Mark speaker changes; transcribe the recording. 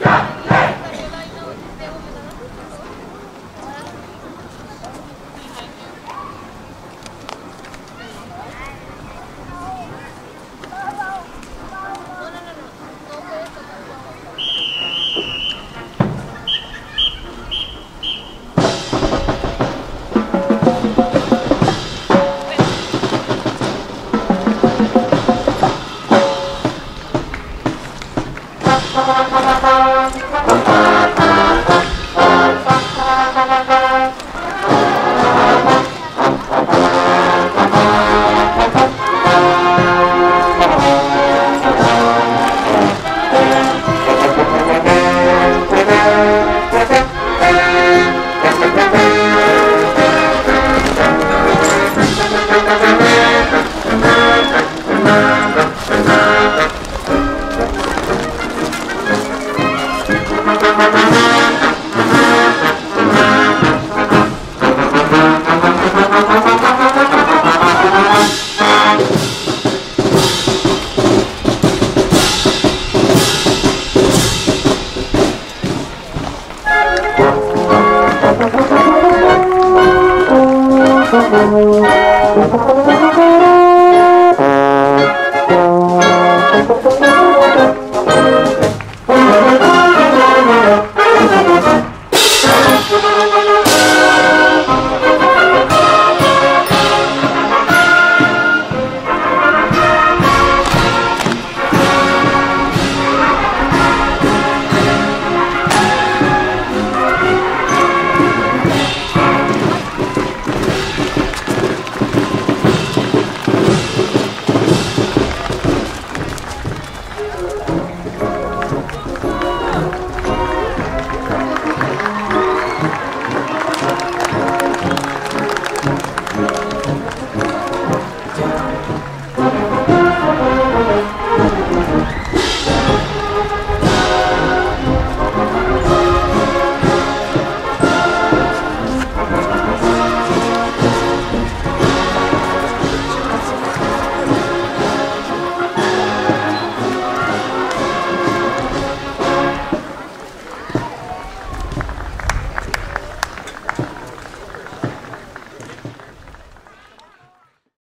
Speaker 1: Yeah.